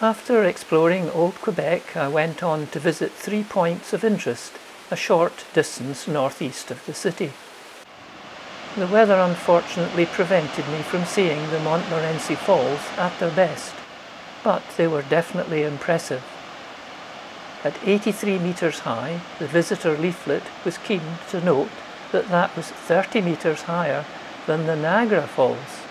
After exploring Old Quebec, I went on to visit three points of interest a short distance northeast of the city. The weather unfortunately prevented me from seeing the Montmorency Falls at their best, but they were definitely impressive. At 83 metres high, the visitor leaflet was keen to note that that was 30 metres higher than the Niagara Falls.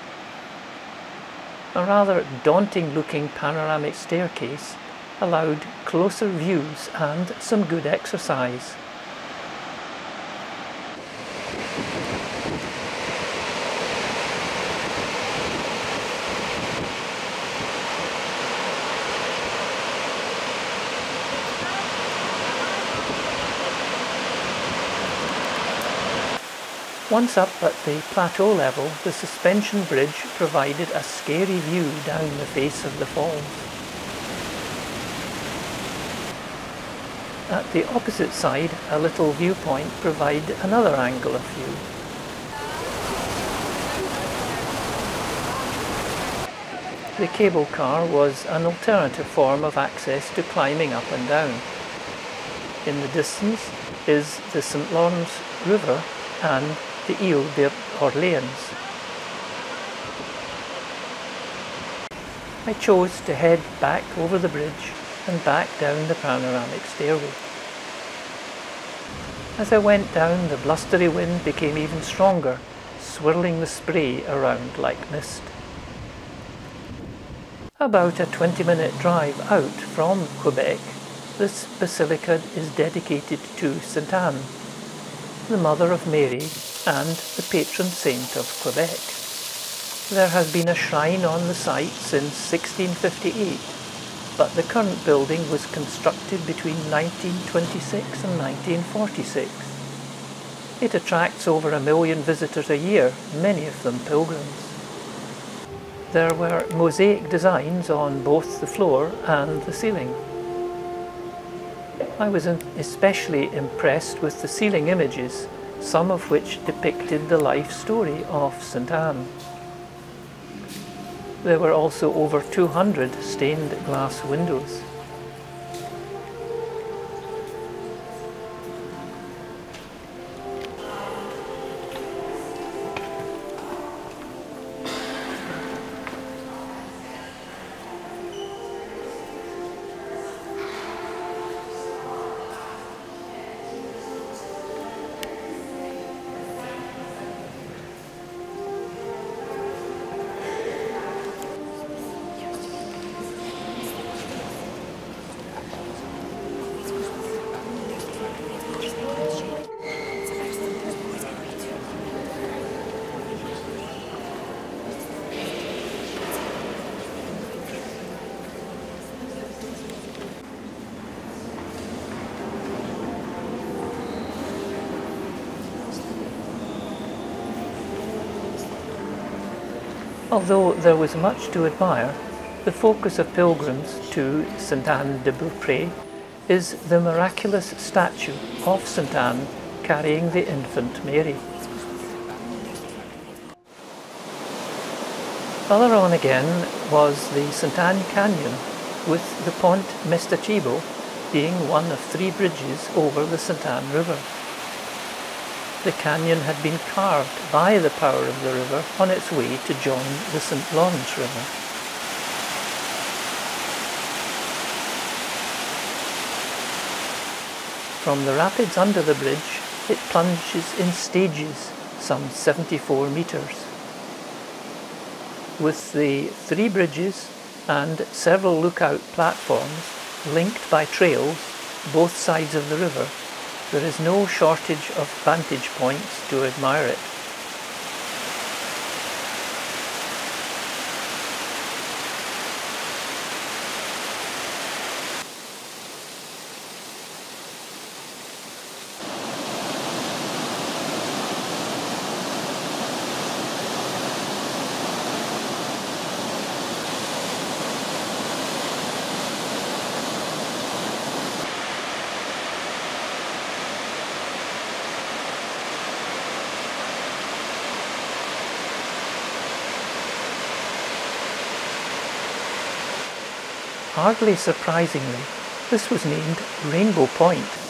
A rather daunting looking panoramic staircase allowed closer views and some good exercise. Once up at the plateau level, the suspension bridge provided a scary view down the face of the falls. At the opposite side, a little viewpoint provided another angle of view. The cable car was an alternative form of access to climbing up and down. In the distance is the St. Lawrence River and the Ile d'Orléans. I chose to head back over the bridge and back down the panoramic stairway. As I went down, the blustery wind became even stronger, swirling the spray around like mist. About a 20 minute drive out from Quebec, this basilica is dedicated to St. Anne, the Mother of Mary and the patron saint of Quebec. There has been a shrine on the site since 1658, but the current building was constructed between 1926 and 1946. It attracts over a million visitors a year, many of them pilgrims. There were mosaic designs on both the floor and the ceiling. I was especially impressed with the ceiling images, some of which depicted the life story of St. Anne. There were also over 200 stained glass windows. Although there was much to admire, the focus of pilgrims to St Anne de Beaupré is the miraculous statue of St Anne carrying the infant Mary. Further on again was the St Anne Canyon with the Pont Mestacibo being one of three bridges over the St Anne River the canyon had been carved by the power of the river on its way to join the St. Lawrence River. From the rapids under the bridge, it plunges in stages, some 74 metres. With the three bridges and several lookout platforms linked by trails both sides of the river, there is no shortage of vantage points to admire it. Hardly surprisingly, this was named Rainbow Point.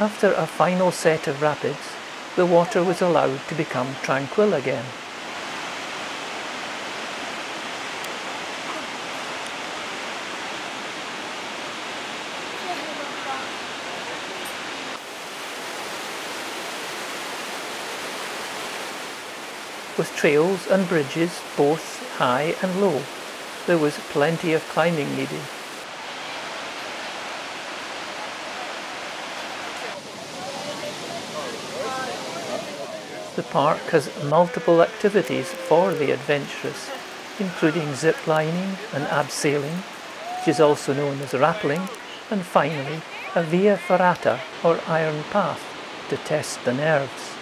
After a final set of rapids, the water was allowed to become tranquil again. With trails and bridges both high and low, there was plenty of climbing needed. The park has multiple activities for the adventurous, including zip lining and abseiling, which is also known as rappelling, and finally a via ferrata or iron path to test the nerves.